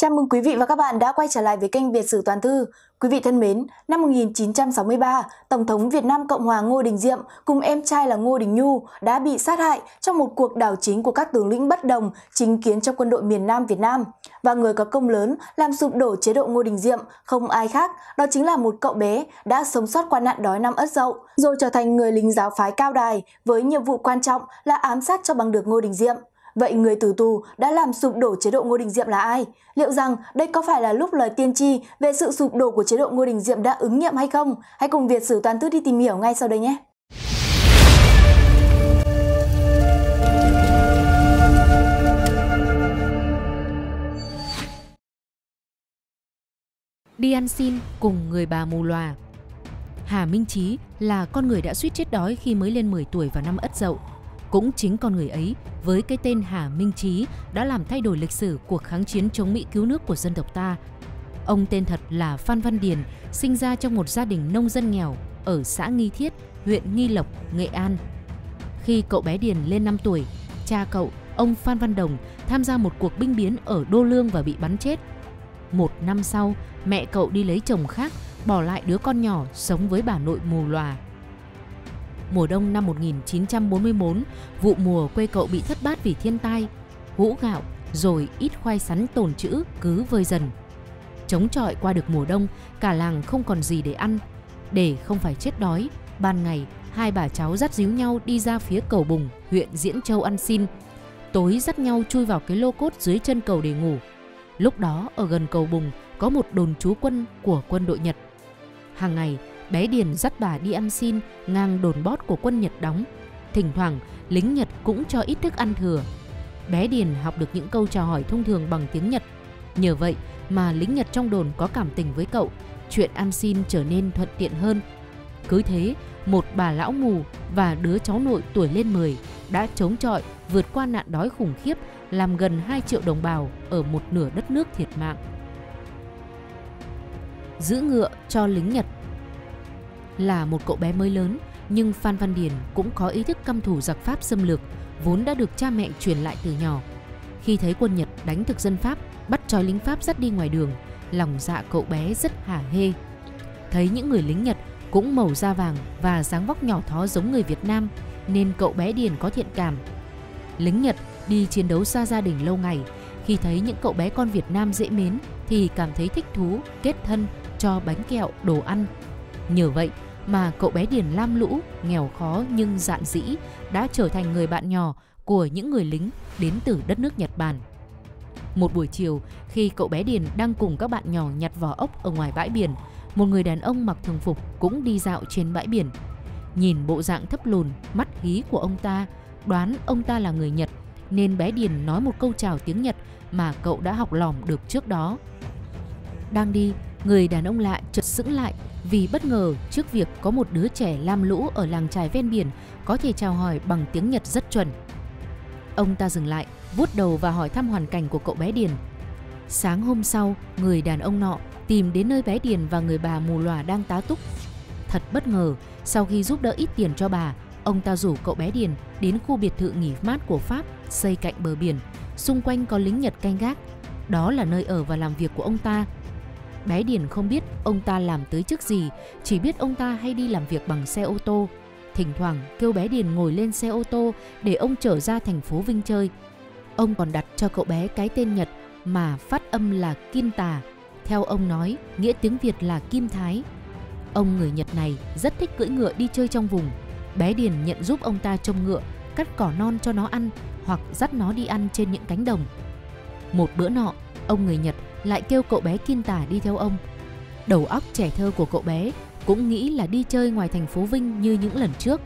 Chào mừng quý vị và các bạn đã quay trở lại với kênh Việt sử toàn thư. Quý vị thân mến, năm 1963, Tổng thống Việt Nam Cộng hòa Ngô Đình Diệm cùng em trai là Ngô Đình Nhu đã bị sát hại trong một cuộc đảo chính của các tướng lĩnh bất đồng chính kiến trong quân đội miền Nam Việt Nam. Và người có công lớn làm sụp đổ chế độ Ngô Đình Diệm không ai khác, đó chính là một cậu bé đã sống sót qua nạn đói năm Ất Dậu, rồi trở thành người lính giáo phái cao đài với nhiệm vụ quan trọng là ám sát cho bằng được Ngô Đình Diệm. Vậy người tử tù đã làm sụp đổ chế độ Ngô Đình Diệm là ai? Liệu rằng đây có phải là lúc lời tiên tri về sự sụp đổ của chế độ Ngô Đình Diệm đã ứng nghiệm hay không? Hãy cùng Việt Sử Toàn Thư đi tìm hiểu ngay sau đây nhé! Đi ăn xin cùng người bà mù loà Hà Minh Chí là con người đã suýt chết đói khi mới lên 10 tuổi vào năm Ất Dậu cũng chính con người ấy, với cái tên Hà Minh Chí, đã làm thay đổi lịch sử cuộc kháng chiến chống Mỹ cứu nước của dân tộc ta. Ông tên thật là Phan Văn Điền, sinh ra trong một gia đình nông dân nghèo ở xã Nghi Thiết, huyện Nghi Lộc, Nghệ An. Khi cậu bé Điền lên 5 tuổi, cha cậu, ông Phan Văn Đồng, tham gia một cuộc binh biến ở Đô Lương và bị bắn chết. Một năm sau, mẹ cậu đi lấy chồng khác, bỏ lại đứa con nhỏ sống với bà nội mù lòa Mùa đông năm 1944, vụ mùa quê cậu bị thất bát vì thiên tai, hũ gạo, rồi ít khoai sắn tồn trữ cứ vơi dần. Chống chọi qua được mùa đông, cả làng không còn gì để ăn. Để không phải chết đói, ban ngày hai bà cháu dắt díu nhau đi ra phía cầu Bùng, huyện Diễn Châu ăn xin. Tối dắt nhau chui vào cái lô cốt dưới chân cầu để ngủ. Lúc đó ở gần cầu Bùng có một đồn trú quân của quân đội Nhật. Hàng ngày, bé Điền dắt bà đi ăn xin ngang đồn bót của quân Nhật đóng. Thỉnh thoảng, lính Nhật cũng cho ít thức ăn thừa. Bé Điền học được những câu chào hỏi thông thường bằng tiếng Nhật. Nhờ vậy mà lính Nhật trong đồn có cảm tình với cậu, chuyện ăn xin trở nên thuận tiện hơn. Cứ thế, một bà lão mù và đứa cháu nội tuổi lên 10 đã chống chọi vượt qua nạn đói khủng khiếp làm gần 2 triệu đồng bào ở một nửa đất nước thiệt mạng. Giữ ngựa cho lính Nhật là một cậu bé mới lớn, nhưng Phan Văn Điền cũng có ý thức căm thù giặc Pháp xâm lược, vốn đã được cha mẹ truyền lại từ nhỏ. Khi thấy quân Nhật đánh thực dân Pháp, bắt trói lính Pháp dắt đi ngoài đường, lòng dạ cậu bé rất hả hê. Thấy những người lính Nhật cũng màu da vàng và dáng vóc nhỏ thó giống người Việt Nam, nên cậu bé Điền có thiện cảm. Lính Nhật đi chiến đấu xa gia đình lâu ngày, khi thấy những cậu bé con Việt Nam dễ mến thì cảm thấy thích thú, kết thân, cho bánh kẹo, đồ ăn. Nhờ vậy mà cậu bé Điền lam lũ, nghèo khó nhưng dạn dĩ đã trở thành người bạn nhỏ của những người lính đến từ đất nước Nhật Bản. Một buổi chiều, khi cậu bé Điền đang cùng các bạn nhỏ nhặt vỏ ốc ở ngoài bãi biển, một người đàn ông mặc thường phục cũng đi dạo trên bãi biển. Nhìn bộ dạng thấp lùn, mắt hí của ông ta, đoán ông ta là người Nhật, nên bé Điền nói một câu chào tiếng Nhật mà cậu đã học lỏm được trước đó. Đang đi, người đàn ông lạ chợt sững lại vì bất ngờ trước việc có một đứa trẻ lam lũ ở làng trài ven biển có thể chào hỏi bằng tiếng Nhật rất chuẩn. Ông ta dừng lại, vuốt đầu và hỏi thăm hoàn cảnh của cậu bé Điền. Sáng hôm sau, người đàn ông nọ tìm đến nơi bé Điền và người bà mù lòa đang tá túc. Thật bất ngờ, sau khi giúp đỡ ít tiền cho bà, ông ta rủ cậu bé Điền đến khu biệt thự nghỉ mát của Pháp xây cạnh bờ biển, xung quanh có lính Nhật canh gác. Đó là nơi ở và làm việc của ông ta Bé Điền không biết ông ta làm tới chức gì, chỉ biết ông ta hay đi làm việc bằng xe ô tô. Thỉnh thoảng kêu bé Điền ngồi lên xe ô tô để ông trở ra thành phố Vinh chơi. Ông còn đặt cho cậu bé cái tên Nhật mà phát âm là Kim Tà. Theo ông nói, nghĩa tiếng Việt là Kim Thái. Ông người Nhật này rất thích cưỡi ngựa đi chơi trong vùng. Bé Điền nhận giúp ông ta trông ngựa, cắt cỏ non cho nó ăn hoặc dắt nó đi ăn trên những cánh đồng. Một bữa nọ, ông người Nhật lại kêu cậu bé Kinta Tả đi theo ông. Đầu óc trẻ thơ của cậu bé cũng nghĩ là đi chơi ngoài thành phố Vinh như những lần trước.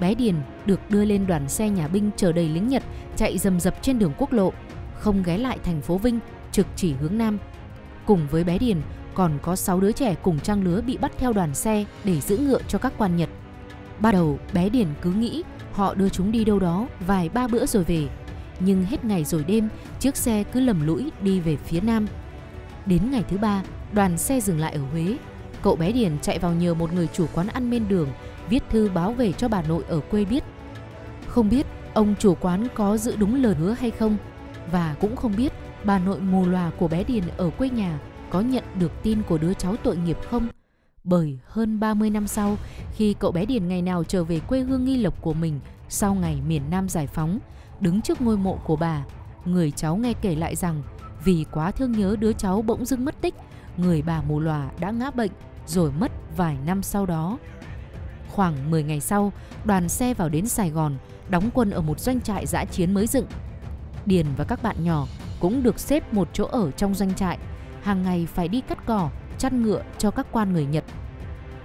Bé Điền được đưa lên đoàn xe nhà binh chở đầy lính Nhật chạy rầm rập trên đường quốc lộ, không ghé lại thành phố Vinh, trực chỉ hướng Nam. Cùng với bé Điền còn có 6 đứa trẻ cùng trang lứa bị bắt theo đoàn xe để giữ ngựa cho các quan Nhật. Ban đầu bé Điền cứ nghĩ họ đưa chúng đi đâu đó vài ba bữa rồi về nhưng hết ngày rồi đêm, chiếc xe cứ lầm lũi đi về phía nam. Đến ngày thứ ba, đoàn xe dừng lại ở Huế. Cậu bé Điền chạy vào nhờ một người chủ quán ăn bên đường, viết thư báo về cho bà nội ở quê biết. Không biết ông chủ quán có giữ đúng lời hứa hay không, và cũng không biết bà nội mù lòa của bé Điền ở quê nhà có nhận được tin của đứa cháu tội nghiệp không? Bởi hơn 30 năm sau, khi cậu bé Điền ngày nào trở về quê hương nghi lộc của mình sau ngày miền Nam giải phóng, đứng trước ngôi mộ của bà, người cháu nghe kể lại rằng vì quá thương nhớ đứa cháu bỗng dưng mất tích, người bà mù lòa đã ngã bệnh rồi mất vài năm sau đó. Khoảng 10 ngày sau, đoàn xe vào đến Sài Gòn, đóng quân ở một doanh trại giã chiến mới dựng. Điền và các bạn nhỏ cũng được xếp một chỗ ở trong doanh trại, hàng ngày phải đi cắt cỏ, chăn ngựa cho các quan người Nhật.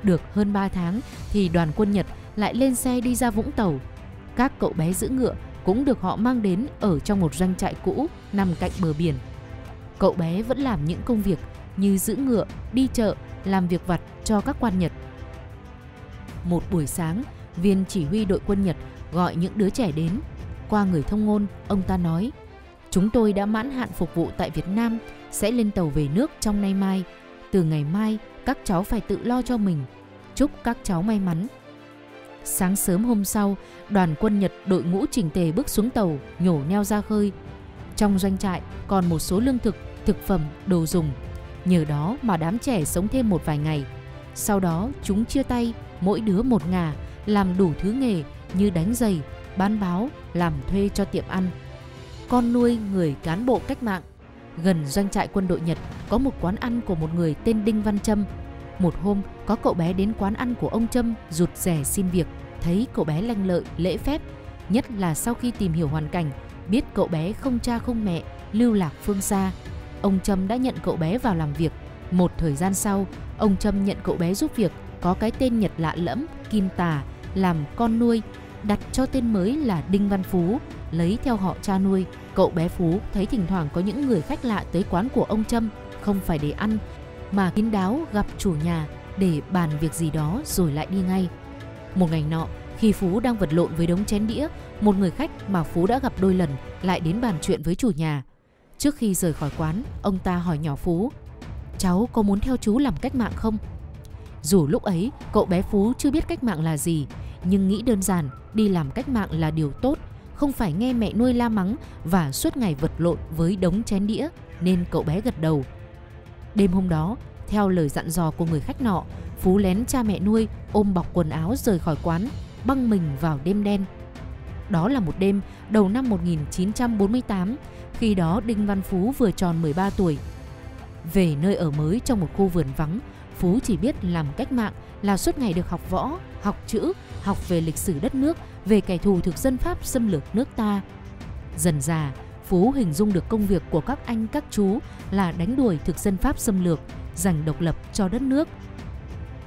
Được hơn 3 tháng thì đoàn quân Nhật lại lên xe đi ra Vũng Tàu. Các cậu bé giữ ngựa cũng được họ mang đến ở trong một doanh trại cũ nằm cạnh bờ biển. Cậu bé vẫn làm những công việc như giữ ngựa, đi chợ, làm việc vặt cho các quan Nhật. Một buổi sáng, viên chỉ huy đội quân Nhật gọi những đứa trẻ đến. Qua người thông ngôn, ông ta nói, chúng tôi đã mãn hạn phục vụ tại Việt Nam, sẽ lên tàu về nước trong nay mai. Từ ngày mai, các cháu phải tự lo cho mình. Chúc các cháu may mắn. Sáng sớm hôm sau, đoàn quân Nhật đội ngũ chỉnh tề bước xuống tàu, nhổ neo ra khơi. Trong doanh trại còn một số lương thực, thực phẩm, đồ dùng. Nhờ đó mà đám trẻ sống thêm một vài ngày. Sau đó chúng chia tay, mỗi đứa một ngả, làm đủ thứ nghề như đánh giày, bán báo, làm thuê cho tiệm ăn. Con nuôi người cán bộ cách mạng. Gần doanh trại quân đội Nhật có một quán ăn của một người tên Đinh Văn Trâm. Một hôm có cậu bé đến quán ăn của ông Trâm rụt rẻ xin việc, thấy cậu bé lanh lợi, lễ phép. Nhất là sau khi tìm hiểu hoàn cảnh, biết cậu bé không cha không mẹ, lưu lạc phương xa. Ông Trâm đã nhận cậu bé vào làm việc. Một thời gian sau, ông Trâm nhận cậu bé giúp việc có cái tên Nhật lạ lẫm, Kim Tà, làm con nuôi, đặt cho tên mới là Đinh Văn Phú, lấy theo họ cha nuôi. Cậu bé Phú thấy thỉnh thoảng có những người khách lạ tới quán của ông Trâm, không phải để ăn, mà kín đáo gặp chủ nhà để bàn việc gì đó rồi lại đi ngay. Một ngày nọ, khi Phú đang vật lộn với đống chén đĩa, một người khách mà Phú đã gặp đôi lần lại đến bàn chuyện với chủ nhà. Trước khi rời khỏi quán, ông ta hỏi nhỏ Phú, cháu có muốn theo chú làm cách mạng không? Dù lúc ấy cậu bé Phú chưa biết cách mạng là gì, nhưng nghĩ đơn giản đi làm cách mạng là điều tốt, không phải nghe mẹ nuôi la mắng và suốt ngày vật lộn với đống chén đĩa nên cậu bé gật đầu. Đêm hôm đó, theo lời dặn dò của người khách nọ, Phú lén cha mẹ nuôi ôm bọc quần áo rời khỏi quán, băng mình vào đêm đen. Đó là một đêm đầu năm 1948, khi đó Đinh Văn Phú vừa tròn 13 tuổi. Về nơi ở mới trong một khu vườn vắng, Phú chỉ biết làm cách mạng là suốt ngày được học võ, học chữ, học về lịch sử đất nước, về kẻ thù thực dân Pháp xâm lược nước ta. Dần già, Phú hình dung được công việc của các anh các chú là đánh đuổi thực dân Pháp xâm lược, giành độc lập cho đất nước.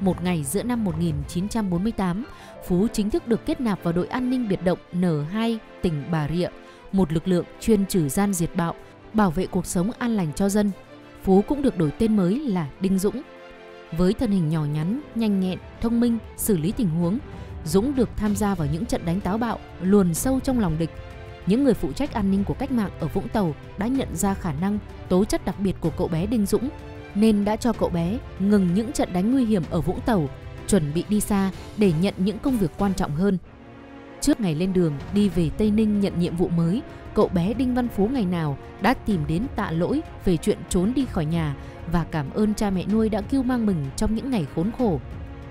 Một ngày giữa năm 1948, Phú chính thức được kết nạp vào đội an ninh biệt động N2 tỉnh Bà Rịa, một lực lượng chuyên trừ gian diệt bạo, bảo vệ cuộc sống an lành cho dân. Phú cũng được đổi tên mới là Đinh Dũng. Với thân hình nhỏ nhắn, nhanh nhẹn, thông minh, xử lý tình huống, Dũng được tham gia vào những trận đánh táo bạo, luồn sâu trong lòng địch. Những người phụ trách an ninh của cách mạng ở Vũng Tàu đã nhận ra khả năng, tố chất đặc biệt của cậu bé Đinh Dũng, nên đã cho cậu bé ngừng những trận đánh nguy hiểm ở Vũng Tàu, chuẩn bị đi xa để nhận những công việc quan trọng hơn. Trước ngày lên đường đi về Tây Ninh nhận nhiệm vụ mới, cậu bé Đinh Văn Phú ngày nào đã tìm đến tạ lỗi về chuyện trốn đi khỏi nhà và cảm ơn cha mẹ nuôi đã cứu mang mình trong những ngày khốn khổ.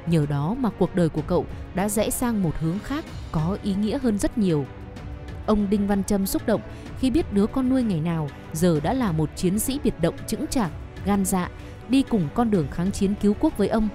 Nhờ đó mà cuộc đời của cậu đã rẽ sang một hướng khác có ý nghĩa hơn rất nhiều. Ông Đinh Văn Trâm xúc động khi biết đứa con nuôi ngày nào giờ đã là một chiến sĩ biệt động chững chạc, gan dạ, đi cùng con đường kháng chiến cứu quốc với ông.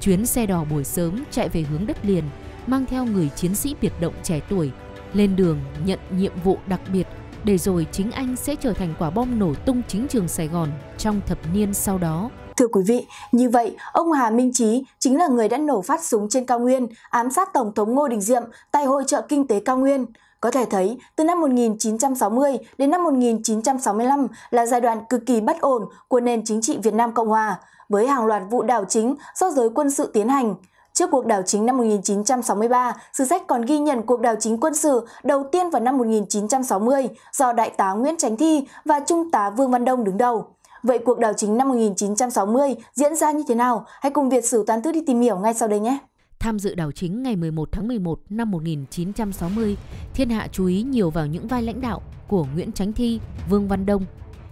Chuyến xe đò buổi sớm chạy về hướng đất liền, mang theo người chiến sĩ biệt động trẻ tuổi, lên đường nhận nhiệm vụ đặc biệt để rồi chính anh sẽ trở thành quả bom nổ tung chính trường Sài Gòn trong thập niên sau đó. Thưa quý vị, như vậy, ông Hà Minh Chí chính là người đã nổ phát súng trên cao nguyên, ám sát Tổng thống Ngô Đình Diệm tại hội trợ kinh tế cao nguyên. Có thể thấy, từ năm 1960 đến năm 1965 là giai đoạn cực kỳ bất ổn của nền chính trị Việt Nam Cộng Hòa, với hàng loạt vụ đảo chính do giới quân sự tiến hành. Trước cuộc đảo chính năm 1963, sử sách còn ghi nhận cuộc đảo chính quân sự đầu tiên vào năm 1960 do Đại tá Nguyễn Chánh Thi và Trung tá Vương Văn Đông đứng đầu. Vậy cuộc đảo chính năm 1960 diễn ra như thế nào? Hãy cùng Việt Sử Toàn Thư đi tìm hiểu ngay sau đây nhé! Tham dự đảo chính ngày 11 tháng 11 năm 1960, thiên hạ chú ý nhiều vào những vai lãnh đạo của Nguyễn Chánh Thi, Vương Văn Đông.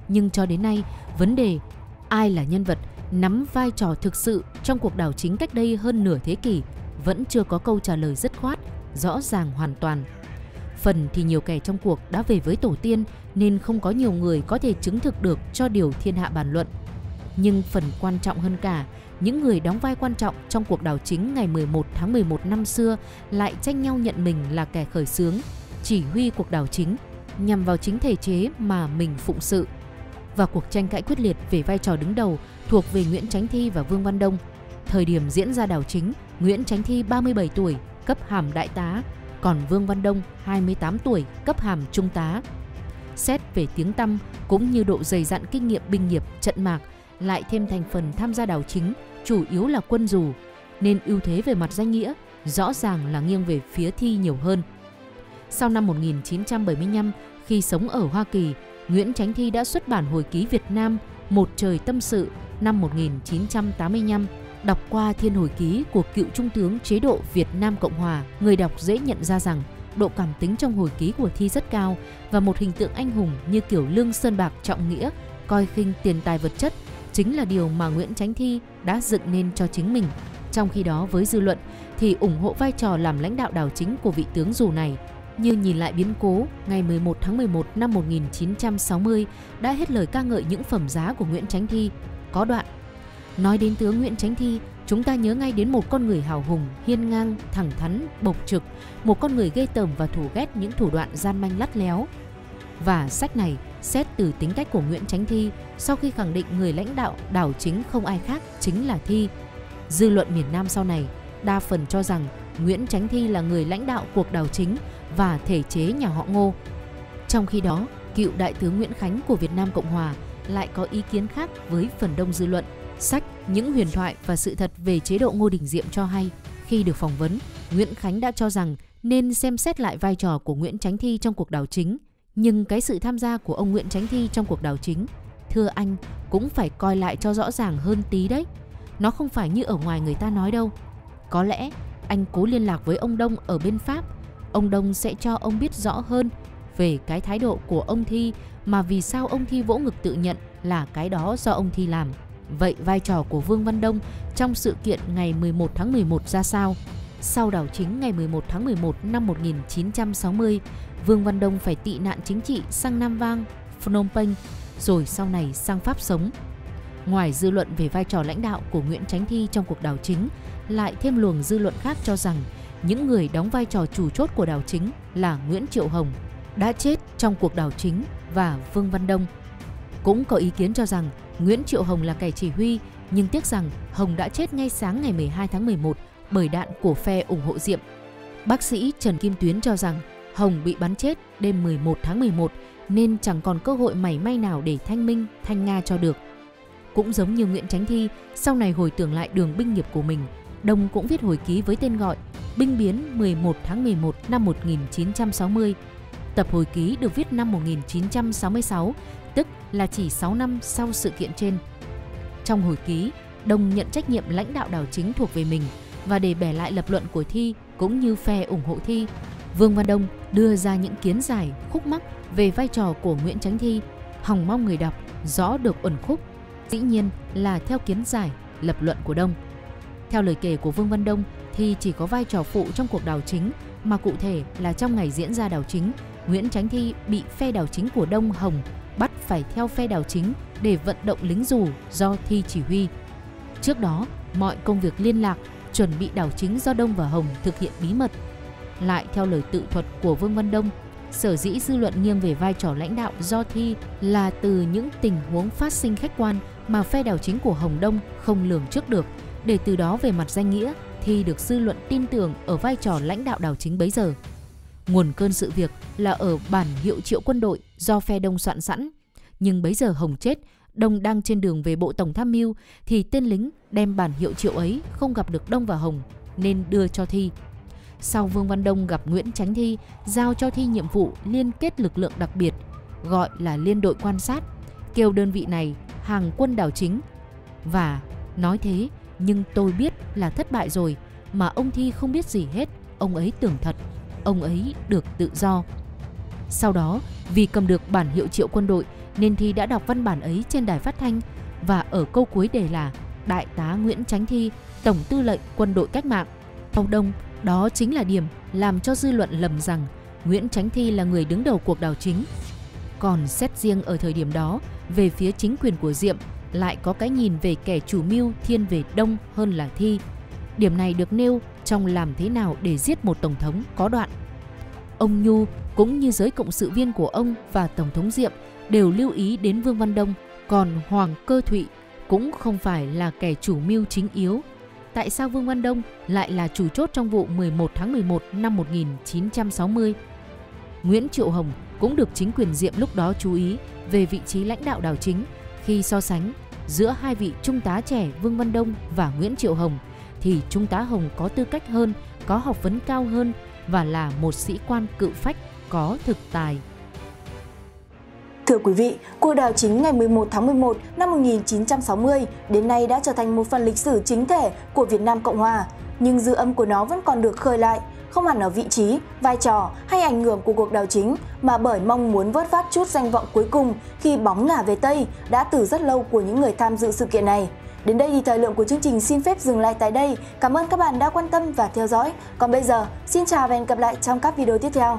Nhưng cho đến nay, vấn đề ai là nhân vật nắm vai trò thực sự trong cuộc đảo chính cách đây hơn nửa thế kỷ vẫn chưa có câu trả lời dứt khoát, rõ ràng hoàn toàn. Phần thì nhiều kẻ trong cuộc đã về với tổ tiên nên không có nhiều người có thể chứng thực được cho điều thiên hạ bàn luận. Nhưng phần quan trọng hơn cả, những người đóng vai quan trọng trong cuộc đảo chính ngày 11 tháng 11 năm xưa lại tranh nhau nhận mình là kẻ khởi xướng, chỉ huy cuộc đảo chính nhằm vào chính thể chế mà mình phụng sự. Và cuộc tranh cãi quyết liệt về vai trò đứng đầu thuộc về Nguyễn Chánh Thi và Vương Văn Đông. Thời điểm diễn ra đảo chính, Nguyễn Chánh Thi 37 tuổi, cấp hàm đại tá, còn Vương Văn Đông 28 tuổi, cấp hàm trung tá. Xét về tiếng tăm cũng như độ dày dặn kinh nghiệm binh nghiệp trận mạc lại thêm thành phần tham gia đảo chính chủ yếu là quân dù nên ưu thế về mặt danh nghĩa rõ ràng là nghiêng về phía Thi nhiều hơn. Sau năm 1975, khi sống ở Hoa Kỳ, Nguyễn Chánh Thi đã xuất bản hồi ký Việt Nam Một trời tâm sự năm 1985 đọc qua thiên hồi ký của cựu trung tướng chế độ Việt Nam Cộng Hòa, người đọc dễ nhận ra rằng độ cảm tính trong hồi ký của Thi rất cao và một hình tượng anh hùng như kiểu Lương Sơn Bạc trọng nghĩa, coi khinh tiền tài vật chất chính là điều mà Nguyễn Chánh Thi đã dựng nên cho chính mình. Trong khi đó với dư luận thì ủng hộ vai trò làm lãnh đạo đảo chính của vị tướng dù này. Như nhìn lại biến cố, ngày 11 tháng 11 năm 1960 đã hết lời ca ngợi những phẩm giá của Nguyễn Chánh Thi. Có đoạn Nói đến tướng Nguyễn Chánh Thi, chúng ta nhớ ngay đến một con người hào hùng, hiên ngang, thẳng thắn, bộc trực, một con người ghê tởm và thủ ghét những thủ đoạn gian manh lắt léo. Và sách này xét từ tính cách của Nguyễn Chánh Thi sau khi khẳng định người lãnh đạo đảo chính không ai khác chính là Thi. Dư luận miền Nam sau này đa phần cho rằng Nguyễn Chánh Thi là người lãnh đạo cuộc đảo chính và thể chế nhà họ Ngô. Trong khi đó, cựu đại tướng Nguyễn Khánh của Việt Nam Cộng Hòa lại có ý kiến khác với phần đông dư luận Sách Những huyền thoại và sự thật về chế độ Ngô Đình Diệm cho hay, khi được phỏng vấn, Nguyễn Khánh đã cho rằng nên xem xét lại vai trò của Nguyễn Chánh Thi trong cuộc đảo chính. Nhưng cái sự tham gia của ông Nguyễn Chánh Thi trong cuộc đảo chính, thưa anh, cũng phải coi lại cho rõ ràng hơn tí đấy. Nó không phải như ở ngoài người ta nói đâu. Có lẽ anh cố liên lạc với ông Đông ở bên Pháp, ông Đông sẽ cho ông biết rõ hơn về cái thái độ của ông Thi mà vì sao ông Thi vỗ ngực tự nhận là cái đó do ông Thi làm. Vậy vai trò của Vương Văn Đông trong sự kiện ngày 11 tháng 11 ra sao? Sau đảo chính ngày 11 tháng 11 năm 1960, Vương Văn Đông phải tị nạn chính trị sang Nam Vang, Phnom Penh, rồi sau này sang Pháp sống. Ngoài dư luận về vai trò lãnh đạo của Nguyễn Chánh Thi trong cuộc đảo chính, lại thêm luồng dư luận khác cho rằng những người đóng vai trò chủ chốt của đảo chính là Nguyễn Triệu Hồng đã chết trong cuộc đảo chính và Vương Văn Đông. Cũng có ý kiến cho rằng Nguyễn Triệu Hồng là kẻ chỉ huy, nhưng tiếc rằng Hồng đã chết ngay sáng ngày 12 tháng 11 bởi đạn của phe ủng hộ Diệm. Bác sĩ Trần Kim Tuyến cho rằng Hồng bị bắn chết đêm 11 tháng 11 nên chẳng còn cơ hội mảy may nào để thanh minh, thanh nga cho được. Cũng giống như Nguyễn tránh Thi, sau này hồi tưởng lại đường binh nghiệp của mình, Đông cũng viết hồi ký với tên gọi Binh biến 11 tháng 11 năm 1960. Tập hồi ký được viết năm 1966 tức là chỉ 6 năm sau sự kiện trên. Trong hồi ký, Đông nhận trách nhiệm lãnh đạo đảo chính thuộc về mình và để bẻ lại lập luận của Thi cũng như phe ủng hộ Thi, Vương Văn Đông đưa ra những kiến giải, khúc mắc về vai trò của Nguyễn Chánh Thi, hòng mong người đọc rõ được uẩn khúc, dĩ nhiên là theo kiến giải, lập luận của Đông. Theo lời kể của Vương Văn Đông thì chỉ có vai trò phụ trong cuộc đảo chính mà cụ thể là trong ngày diễn ra đảo chính, Nguyễn Chánh Thi bị phe đảo chính của Đông Hồng bắt phải theo phe đảo chính để vận động lính dù do Thi chỉ huy. Trước đó, mọi công việc liên lạc, chuẩn bị đảo chính do Đông và Hồng thực hiện bí mật. Lại theo lời tự thuật của Vương Văn Đông, sở dĩ dư luận nghiêng về vai trò lãnh đạo do Thi là từ những tình huống phát sinh khách quan mà phe đảo chính của Hồng Đông không lường trước được, để từ đó về mặt danh nghĩa Thi được dư luận tin tưởng ở vai trò lãnh đạo đảo chính bấy giờ. Nguồn cơn sự việc là ở bản hiệu triệu quân đội do phe Đông soạn sẵn. Nhưng bấy giờ Hồng chết, Đông đang trên đường về bộ tổng tham mưu thì tên lính đem bản hiệu triệu ấy không gặp được Đông và Hồng nên đưa cho Thi. Sau Vương Văn Đông gặp Nguyễn Chánh Thi, giao cho Thi nhiệm vụ liên kết lực lượng đặc biệt, gọi là liên đội quan sát, kêu đơn vị này hàng quân đảo chính. Và nói thế, nhưng tôi biết là thất bại rồi, mà ông Thi không biết gì hết, ông ấy tưởng thật ông ấy được tự do. Sau đó, vì cầm được bản hiệu triệu quân đội nên Thi đã đọc văn bản ấy trên đài phát thanh và ở câu cuối đề là Đại tá Nguyễn Chánh Thi, Tổng tư lệnh quân đội cách mạng. Ông Đông, đó chính là điểm làm cho dư luận lầm rằng Nguyễn Chánh Thi là người đứng đầu cuộc đảo chính. Còn xét riêng ở thời điểm đó, về phía chính quyền của Diệm lại có cái nhìn về kẻ chủ mưu thiên về Đông hơn là Thi. Điểm này được nêu trong làm thế nào để giết một tổng thống có đoạn. Ông Nhu cũng như giới cộng sự viên của ông và Tổng thống Diệm đều lưu ý đến Vương Văn Đông, còn Hoàng Cơ Thụy cũng không phải là kẻ chủ mưu chính yếu. Tại sao Vương Văn Đông lại là chủ chốt trong vụ 11 tháng 11 năm 1960? Nguyễn Triệu Hồng cũng được chính quyền Diệm lúc đó chú ý về vị trí lãnh đạo đảo chính khi so sánh giữa hai vị trung tá trẻ Vương Văn Đông và Nguyễn Triệu Hồng thì trung tá Hồng có tư cách hơn, có học vấn cao hơn và là một sĩ quan cự phách có thực tài. Thưa quý vị, cuộc đảo chính ngày 11 tháng 11 năm 1960 đến nay đã trở thành một phần lịch sử chính thể của Việt Nam Cộng Hòa, nhưng dư âm của nó vẫn còn được khơi lại, không hẳn ở vị trí, vai trò hay ảnh hưởng của cuộc đảo chính mà bởi mong muốn vớt vát chút danh vọng cuối cùng khi bóng ngả về Tây đã từ rất lâu của những người tham dự sự kiện này. Đến đây thì thời lượng của chương trình xin phép dừng lại tại đây. Cảm ơn các bạn đã quan tâm và theo dõi. Còn bây giờ, xin chào và hẹn gặp lại trong các video tiếp theo.